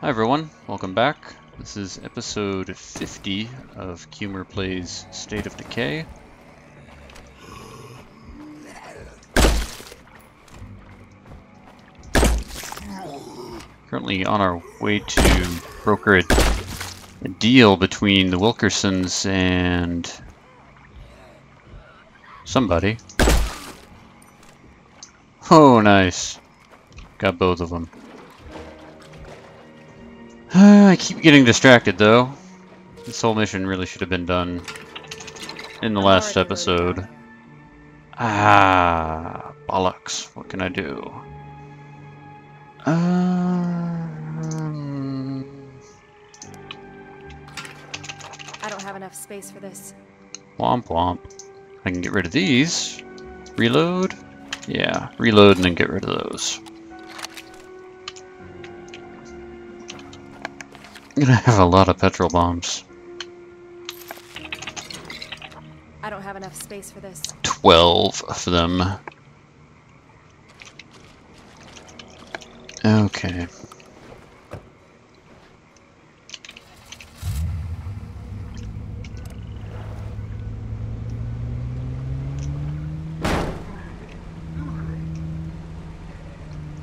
Hi everyone, welcome back. This is episode 50 of Cumer Plays State of Decay. Currently on our way to broker a, a deal between the Wilkersons and somebody. Oh, nice. Got both of them. I keep getting distracted though. This whole mission really should have been done in the last episode. Ah, bollocks. What can I do? Um, I don't have enough space for this. womp womp. I can get rid of these. Reload. Yeah, reload and then get rid of those. I'm gonna have a lot of petrol bombs. I don't have enough space for this. 12 of them. Okay.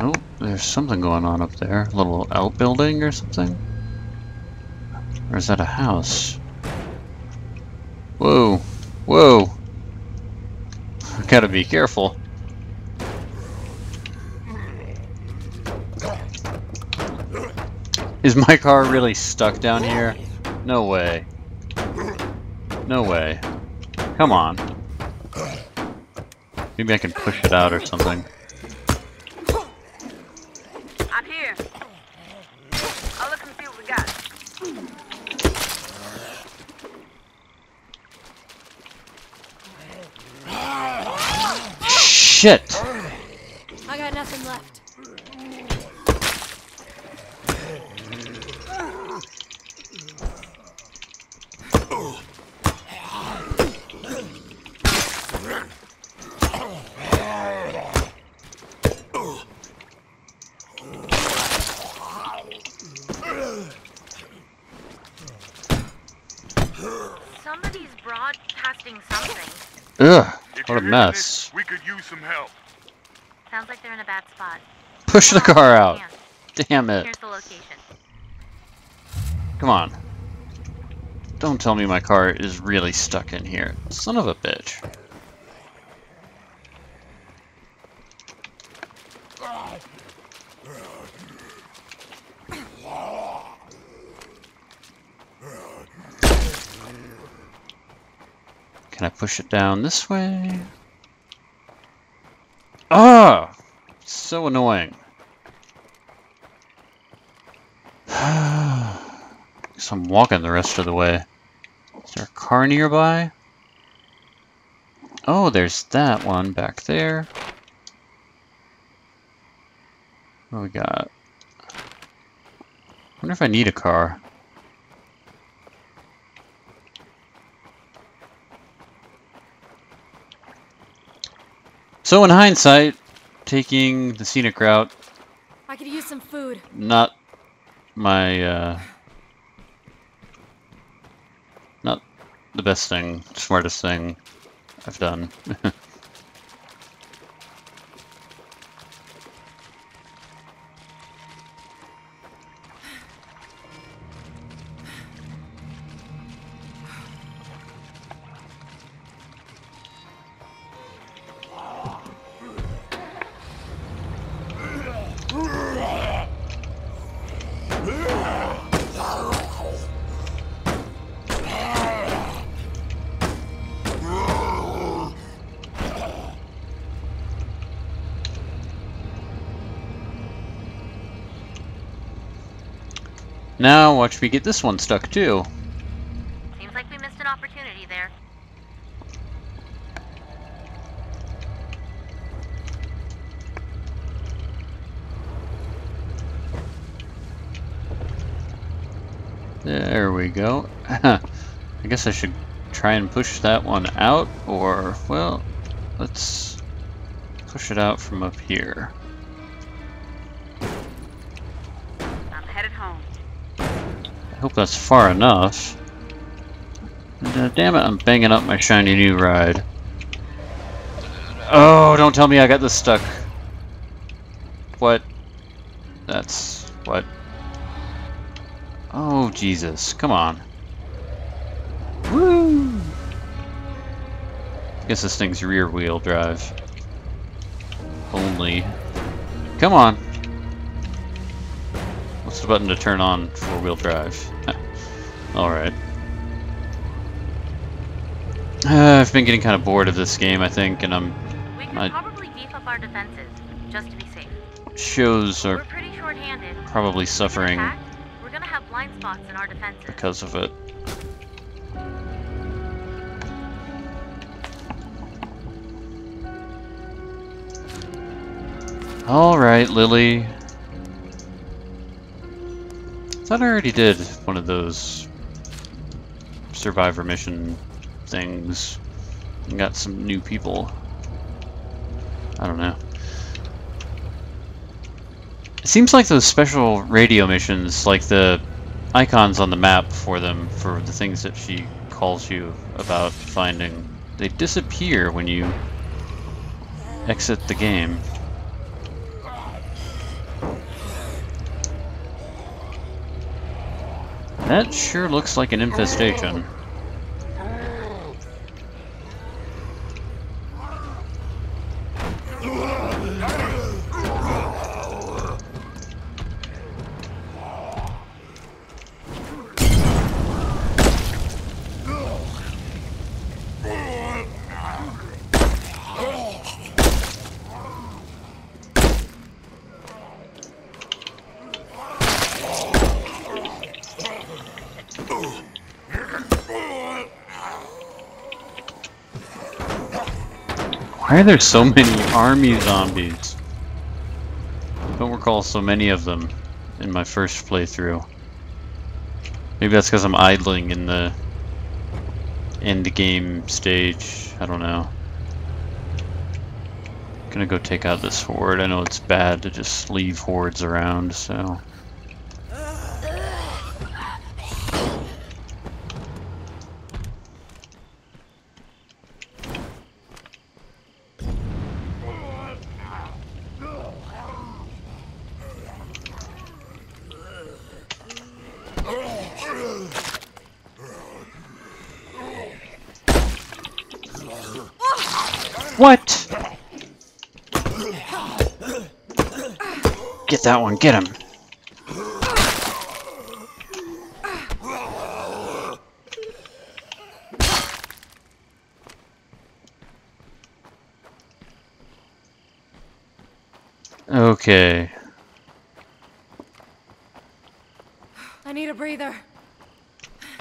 Oh, there's something going on up there. A little outbuilding or something? Or is that a house? Whoa. Whoa. I gotta be careful. Is my car really stuck down here? No way. No way. Come on. Maybe I can push it out or something. I'm here. I'll look and see what we got. Shit! I got nothing left. Somebody's broadcasting something. Ugh, what a mess. Hearing this, We could use some help. Sounds like they're in a bad spot. Push the Hold on, car out. Scan. Damn it. Here's the location. Come on. Don't tell me my car is really stuck in here. Son of a bitch. Can I push it down this way? So annoying. so I'm walking the rest of the way. Is there a car nearby? Oh, there's that one back there. What do we got? wonder if I need a car. So in hindsight, taking the scenic route, I could use some food. not my uh not the best thing, smartest thing I've done. now watch me get this one stuck too. Seems like we missed an opportunity there. There we go. I guess I should try and push that one out, or, well, let's push it out from up here. I'm headed home. Hope that's far enough. And, uh, damn it, I'm banging up my shiny new ride. Oh, don't tell me I got this stuck. What? That's... what? Oh, Jesus. Come on. Woo! Guess this thing's rear wheel drive. Only. Come on. What's the button to turn on four wheel drive? Alright. Uh, I've been getting kind of bored of this game, I think, and I'm We could I- probably beef up our defenses, just to be safe. shows We're pretty short-handed. probably suffering attacked, we're gonna have blind spots in our defenses. because of it. Alright, Lily. I Thought I already did one of those survivor mission things and got some new people. I don't know. It seems like those special radio missions, like the icons on the map for them, for the things that she calls you about finding, they disappear when you exit the game. That sure looks like an infestation. Why are there so many army zombies? Don't recall so many of them in my first playthrough. Maybe that's because I'm idling in the end game stage. I don't know. Gonna go take out this horde. I know it's bad to just leave hordes around, so. What? Get that one, get him. Okay. I need a breather.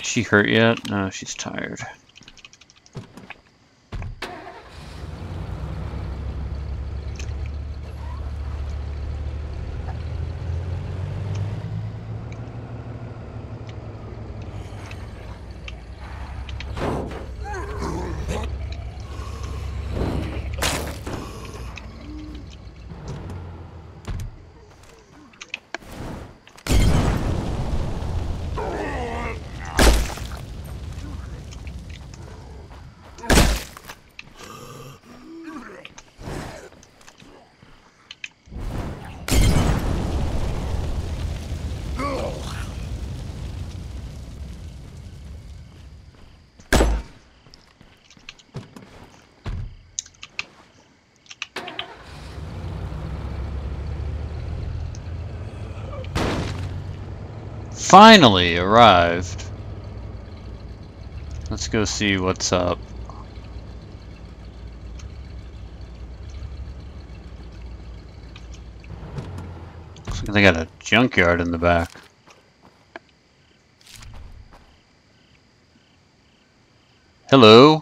Is she hurt yet? No, she's tired. Finally arrived. Let's go see what's up. Looks like they got a junkyard in the back. Hello?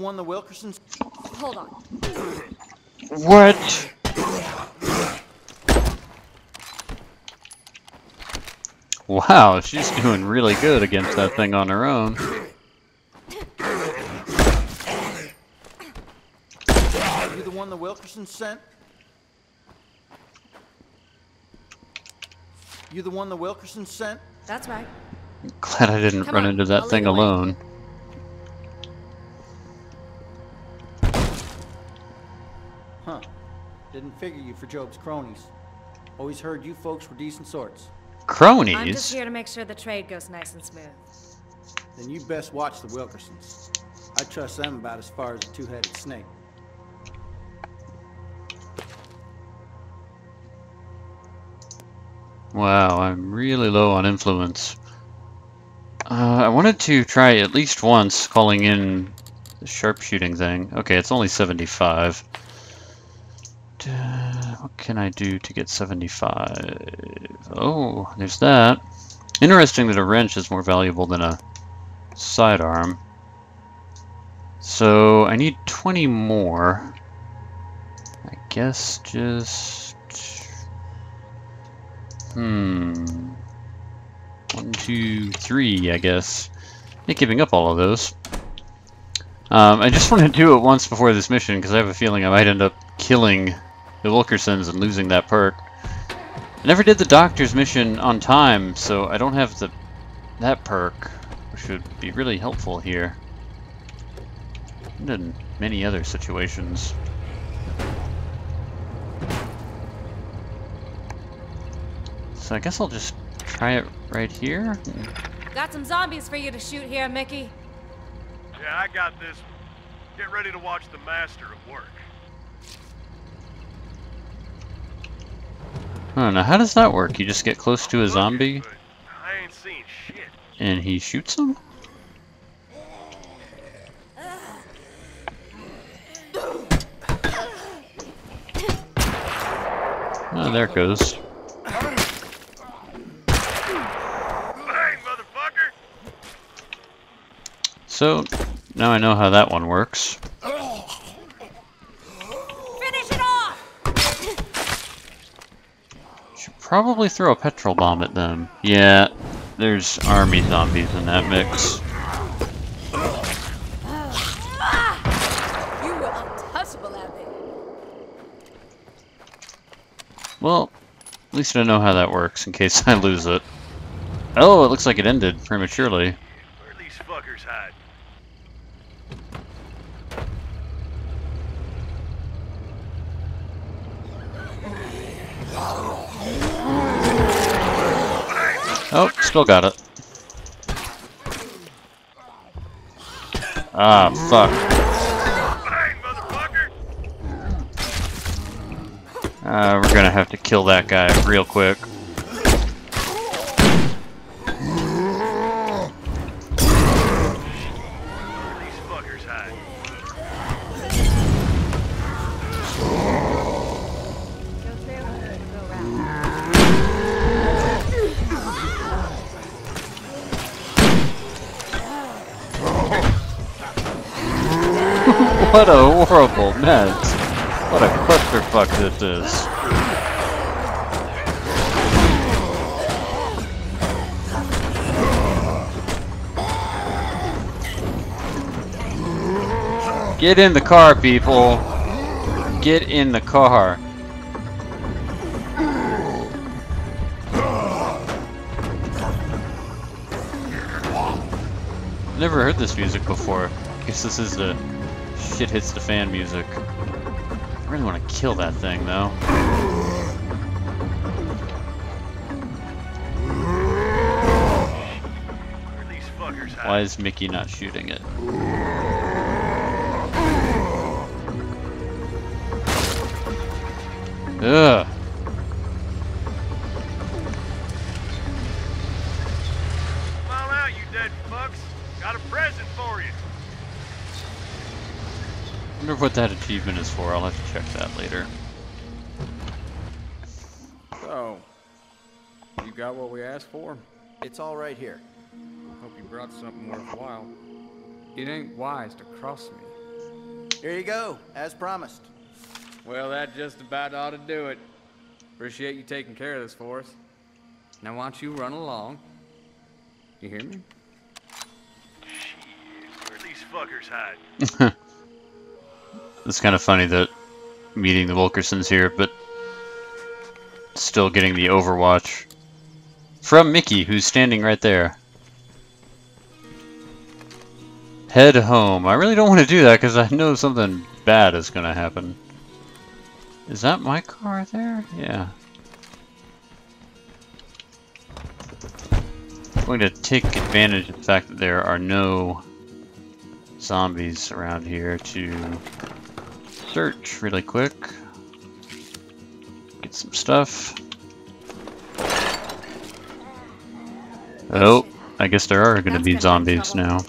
One the Wilkersons? Hold on. What? Wow, she's doing really good against that thing on her own. Are you the one the Wilkerson sent? You the one the Wilkerson sent? That's right. Glad I didn't Come run on, into that I'll thing the way. alone. Huh. Didn't figure you for Job's cronies. Always heard you folks were decent sorts. Cronies? I'm just here to make sure the trade goes nice and smooth. Then you best watch the Wilkersons. I trust them about as far as a two-headed snake. Wow, I'm really low on influence. Uh, I wanted to try at least once calling in the sharpshooting thing. Okay, it's only 75. Can I do to get 75? Oh, there's that. Interesting that a wrench is more valuable than a sidearm. So I need 20 more. I guess just... Hmm. One, two, three, I guess. Yeah, giving up all of those. Um, I just want to do it once before this mission because I have a feeling I might end up killing the Wilkersons and losing that perk. I never did the doctor's mission on time, so I don't have the that perk, which would be really helpful here. And in many other situations. So I guess I'll just try it right here. Got some zombies for you to shoot here, Mickey. Yeah, I got this. Get ready to watch the master at work. I don't know, how does that work? You just get close to a zombie but I ain't seen shit. and he shoots him? Oh, there it goes. So, now I know how that one works. Finish it off! Should probably throw a petrol bomb at them. Yeah, there's army zombies in that mix. You were untouchable out. Well, at least I know how that works in case I lose it. Oh, it looks like it ended prematurely. Where these fuckers hide? Oh, still got it. Ah, fuck. Uh, we're gonna have to kill that guy real quick. What a horrible mess. What a clusterfuck this is. Get in the car, people. Get in the car. Never heard this music before. I Guess this is the shit hits the fan music. I really want to kill that thing though. Why is Mickey not shooting it? Ugh. Wonder what that achievement is for. I'll have to check that later. So, you got what we asked for? It's all right here. Hope you brought something worthwhile. It ain't wise to cross me. Here you go, as promised. Well, that just about ought to do it. Appreciate you taking care of this for us. Now, why don't you run along? You hear me? Where these fuckers hide? It's kind of funny that meeting the Wilkersons here, but still getting the Overwatch from Mickey, who's standing right there. Head home. I really don't want to do that because I know something bad is going to happen. Is that my car there? Yeah. I'm going to take advantage of the fact that there are no zombies around here to search really quick. Get some stuff. Oh, I guess there are going to be zombies now.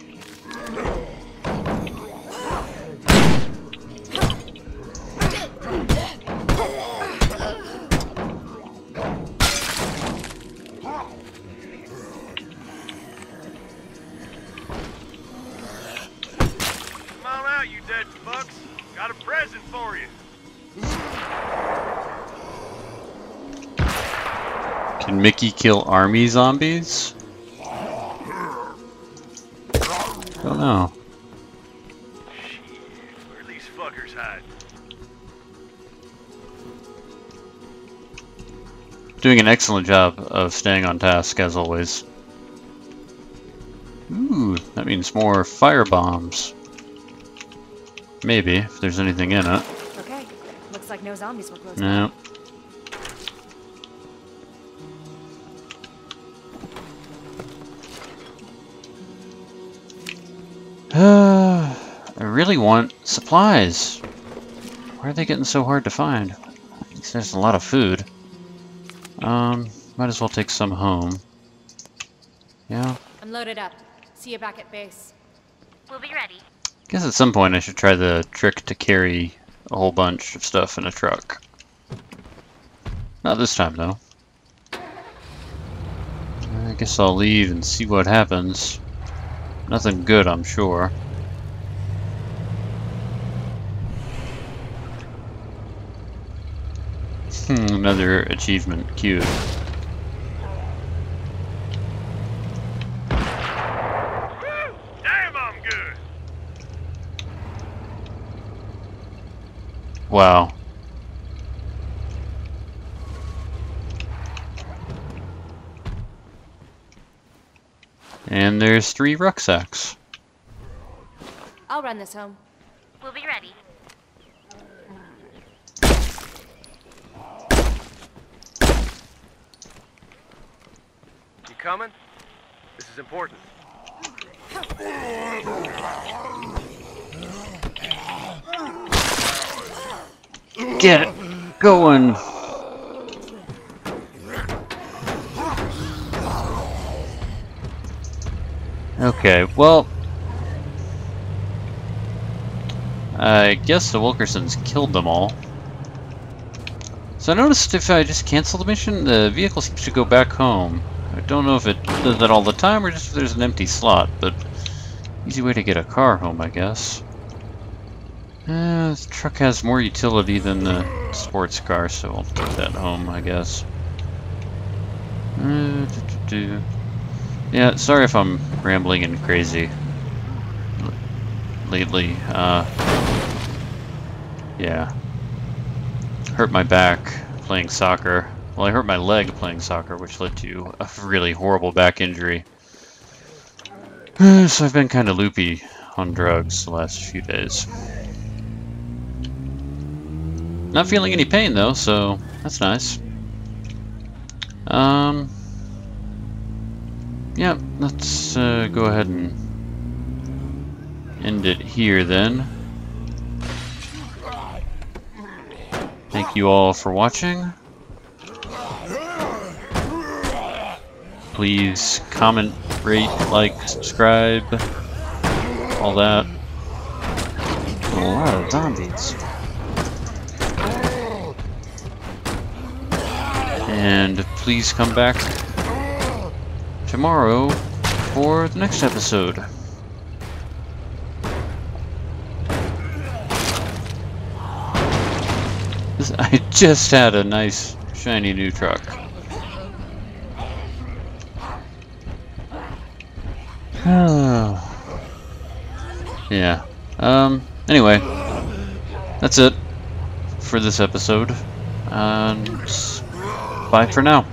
Mickey kill army zombies? Don't know. Where these fuckers hide? Doing an excellent job of staying on task as always. Ooh, that means more fire bombs. Maybe, if there's anything in it. Okay. Looks like no zombies were close. No. I really want supplies. Why are they getting so hard to find? There's a lot of food. Um, might as well take some home. Yeah, I'm loaded up. See you back at base. We'll be ready. guess at some point I should try the trick to carry a whole bunch of stuff in a truck. Not this time, though. I guess I'll leave and see what happens. Nothing good, I'm sure. Hmm, another achievement good. Wow. And there's three rucksacks. I'll run this home. We'll be ready. You coming? This is important. Get it going. Okay, well... I guess the Wilkersons killed them all. So I noticed if I just cancel the mission, the vehicle seems to go back home. I don't know if it does that all the time or just if there's an empty slot, but easy way to get a car home, I guess. Uh, this truck has more utility than the sports car, so I'll take that home, I guess. Uh, do-do-do. Yeah, sorry if I'm rambling and crazy lately. Uh, yeah. Hurt my back playing soccer. Well, I hurt my leg playing soccer, which led to a really horrible back injury. so I've been kind of loopy on drugs the last few days. Not feeling any pain though, so that's nice. Um, yeah, let's uh, go ahead and end it here then. Thank you all for watching. Please comment, rate, like, subscribe, all that. A lot of zombies. And please come back tomorrow for the next episode. I just had a nice shiny new truck. yeah. Um, anyway. That's it for this episode. And bye for now.